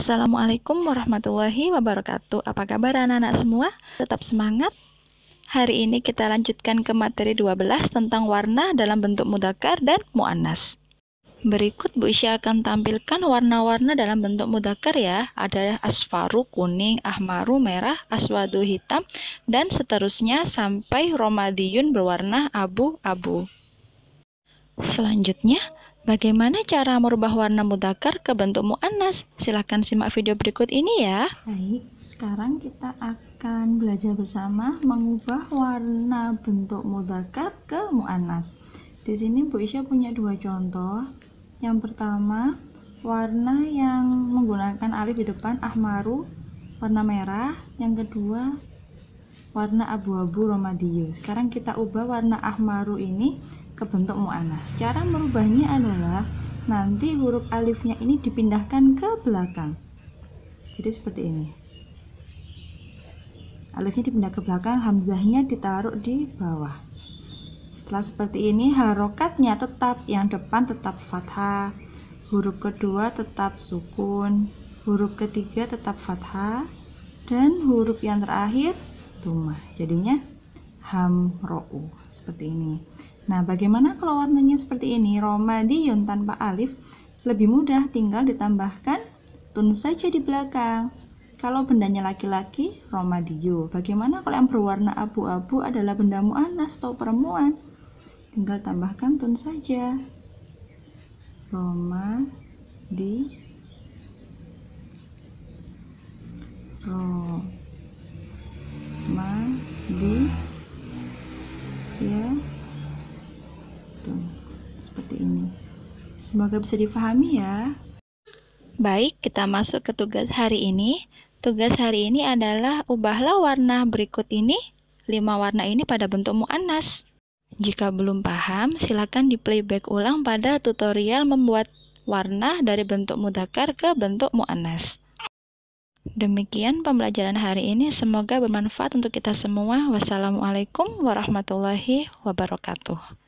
Assalamualaikum warahmatullahi wabarakatuh. Apa kabar anak-anak semua? Tetap semangat. Hari ini kita lanjutkan ke materi 12 tentang warna dalam bentuk mudakar dan muannas. Berikut Bu Isya akan tampilkan warna-warna dalam bentuk mudakar ya. Ada asfaru, kuning, ahmaru, merah, aswadu, hitam, dan seterusnya sampai romadiyun berwarna abu-abu. Selanjutnya, Bagaimana cara merubah warna mudakar ke bentuk mu'annas? Silahkan simak video berikut ini ya. Baik, sekarang kita akan belajar bersama mengubah warna bentuk mudakar ke mu'annas. Di sini Bu Isya punya dua contoh. Yang pertama, warna yang menggunakan alif di depan ahmaru, warna merah. Yang kedua, warna abu-abu romadiyo. Sekarang kita ubah warna ahmaru ini ke bentuk mu'anas. Cara merubahnya adalah nanti huruf alifnya ini dipindahkan ke belakang. Jadi seperti ini. Alifnya dipindah ke belakang, hamzahnya ditaruh di bawah. Setelah seperti ini, harokatnya tetap, yang depan tetap fathah, huruf kedua tetap sukun, huruf ketiga tetap fathah, dan huruf yang terakhir tumah. Jadinya hamro'u, seperti ini. Nah, bagaimana kalau warnanya seperti ini? Romadiyun tanpa alif lebih mudah tinggal ditambahkan tun saja di belakang. Kalau bendanya laki-laki, romadiyo. Bagaimana kalau yang berwarna abu-abu adalah benda mu'anas atau perempuan? Tinggal tambahkan tun saja. Roma di Roma di ya seperti ini. Semoga bisa difahami ya. Baik, kita masuk ke tugas hari ini. Tugas hari ini adalah ubahlah warna berikut ini, lima warna ini pada bentuk mu'annas. Jika belum paham, silakan di playback ulang pada tutorial membuat warna dari bentuk mudakar ke bentuk mu'annas. Demikian pembelajaran hari ini, semoga bermanfaat untuk kita semua. Wassalamualaikum warahmatullahi wabarakatuh.